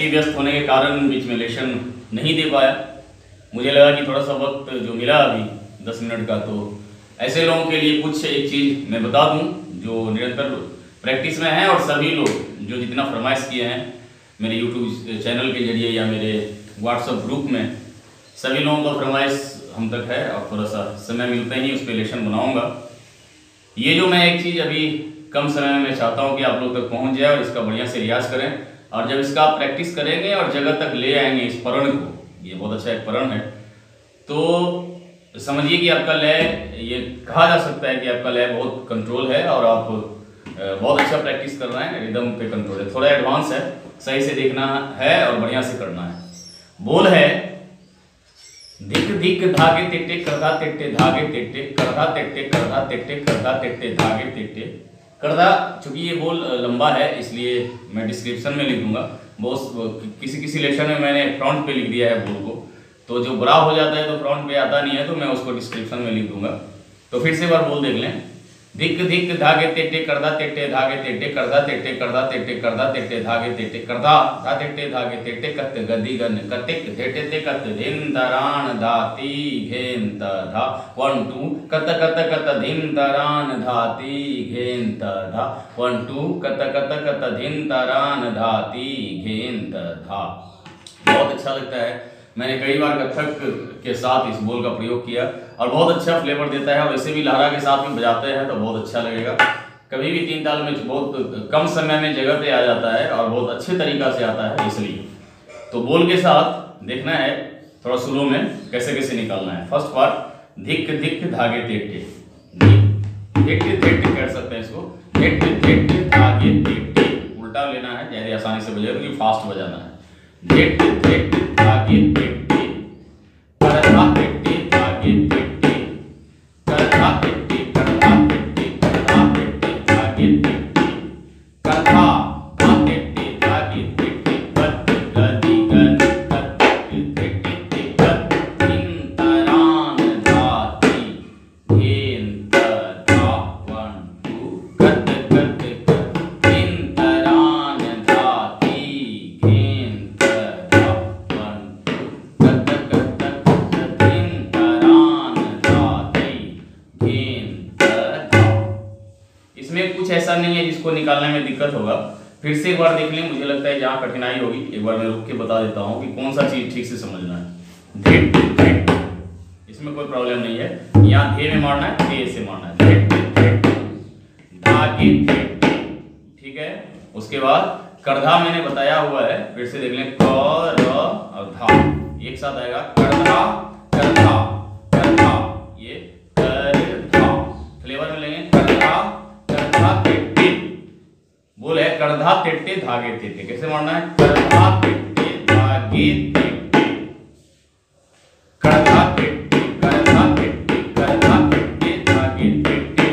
अति व्यस्त होने के कारण बीच में लेशन नहीं दे पाया। मुझे लगा कि थोड़ा सा वक्त जो मिला अभी, दस मिनट का तो ऐसे लोगों के लिए कुछ एक चीज़ मैं बता दूँ, जो निरंतर प्रैक्टिस में हैं और सभी लोग जो जितना फरमाइश किए हैं मेरे यूट्यूब चैनल के ज़रिए या मेरे व्हाट्सएप ग्रुप में, सभी लोगों का फरमाइश हम तक है और थोड़ा सा समय मिलते ही उस पर लेशन बनाऊँगा। ये जो मैं एक चीज़ अभी कम समय मैं चाहता हूँ कि आप लोग तक पहुँच जाए और इसका बढ़िया से रियाज करें और जब इसका आप प्रैक्टिस करेंगे और जगह तक ले आएँगे इस परण को, ये बहुत अच्छा एक परण है तो समझिए कि आपका लय, ये कहा जा सकता है कि आपका लय बहुत कंट्रोल है और आप बहुत अच्छा प्रैक्टिस कर रहे हैं रिदम पे कंट्रोल है। थोड़ा एडवांस है, सही से देखना है और बढ़िया से करना है। बोल है धिक धिक धागे टिट्टे करधा टिट्टे धागे टिट्टे करधा टिट्टे करधा टिट्टे करधा टिट्टे धागे टिट्टे करधा चूँकि ये बोल लंबा है, इसलिए मैं डिस्क्रिप्शन में लिख दूँगा। बहुत किसी किसी लेक्चर में मैंने फ्रंट पे लिख दिया है बोल को। तो जो बड़ा हो जाता है तो फ्रंट पे आता नहीं है तो मैं उसको डिस्क्रिप्शन में लिख दूँगा। तो फिर से एक बार बोल देख लें। धिक धिक धागे तेटे करदा तेटे धागे तेटे करदा तेटे करदा तेटे करदा तेटे धागे तेटे करदा धा तेटे धागे तेटे कत गदी गन कतिक तेटे ते कत धिन दरान धाती घेन धा. वन, टू, कत कत कत धिन दरान धाती घेन धा. वन, टू, कत कत कत धिन दरान धाती घेन धा. बहुत अच्छा लगता है। मैंने कई बार कथक के साथ इस बोल का प्रयोग किया और बहुत अच्छा फ्लेवर देता है और वैसे भी लहरा के साथ में बजाते हैं तो बहुत अच्छा लगेगा। कभी भी तीन ताल में बहुत कम समय में जगह पे आ जाता है और बहुत अच्छे तरीका से आता है इसलिए। तो बोल के साथ देखना है, थोड़ा स्लो में कैसे कैसे निकालना है। फ़र्स्ट पार्ट धिक धिक धागे तेटे। कर सकते हैं इसको। धागे उल्टा लेना है ज़्यादा आसानी से क्योंकि फास्ट बजाना है। धिक धिक करधा ऐसा नहीं है जिसको निकालने में दिक्कत होगा। फिर से एक बार देख लें, मुझे लगता है जहाँ कठिनाई होगी, एक बार मैं रुक के बता देता हूँ कि कौन सा चीज़ ठीक से समझना है। धिट धिट इसमें कोई प्रॉब्लम नहीं है। यहाँ धे में मारना है धे से मारना है। धिट धिट ठीक है? उसके बाद करधा मैंने बताया हुआ है। फिर से देख लें, क, र और धा। एक साथ आएगा। करधा करधा। करधा टिट्टी धागे टिट्टी कैसे मारना है? करधा टिट्टी धागे टिट्टी करधा टिट्टी करधा टिट्टी करधा टिट्टी धागे टिट्टी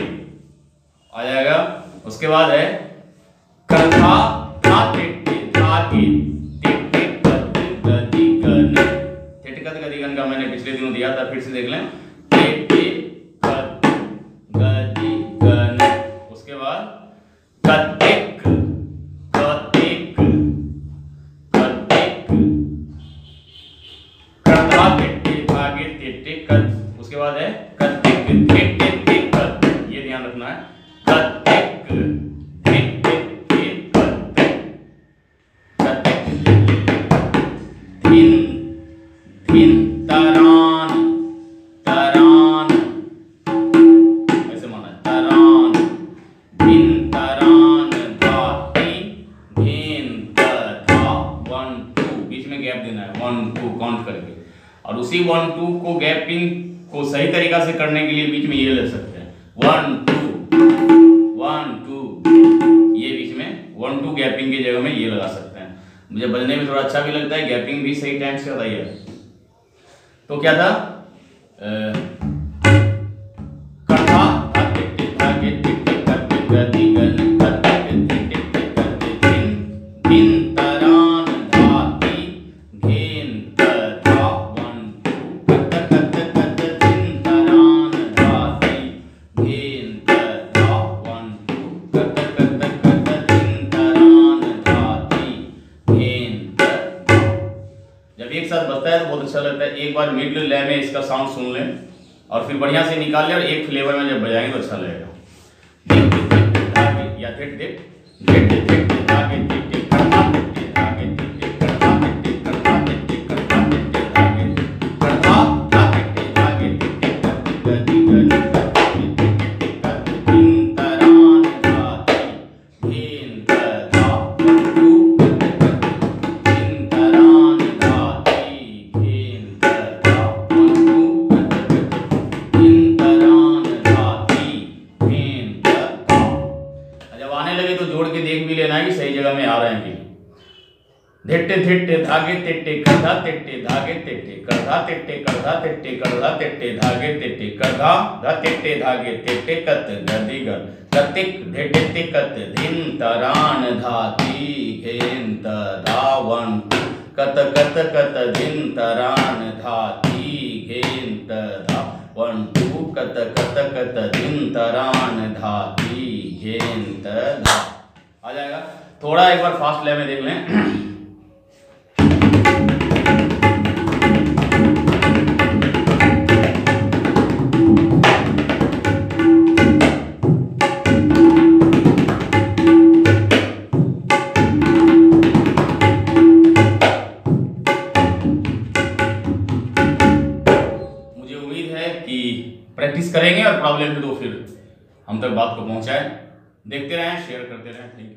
आ जाएगा। उसके बाद है करधा धा टिट्टी धागे टिट्टी कत गदी गन टिट्टी कत गदी गन का मैंने पिछले दिनों दिया था, फिर से देख लें। और उसी वन टू को गैपिंग को सही तरीका से करने के लिए बीच में ये ले सकते हैं। वन टू वन टू ये बीच में वन टू गैपिंग की जगह में ये लगा सकते हैं। मुझे बजने में थोड़ा अच्छा भी लगता है गैपिंग भी सही टाइम से होता है तो क्या था? बार मिडिल लय में इसका साउंड सुन लें और फिर बढ़िया से निकाल लें और एक फ्लेवर में जब बजाएँगे तो अच्छा लगेगा या फिर देख देख देख देख धिट्टे धिट्टे धागे तिट्टे तिट्टे धागे तिट्टे तिट्टे तिट्टे तिट्टे धागे तिट्टे तिट्टे धागे तिट्टे कत धिन तरान धाती घेन त धावन कत कत कत धिन तरान धाती घेन टू कत कत कत धिन तरान धाती घेन त धा आ जाएगा। थोड़ा एक बार फास्ट ले में देख लें। करेंगे दो तो फिर हम तक बात को पहुंचाएँ। देखते रहें शेयर करते रहें। Thank you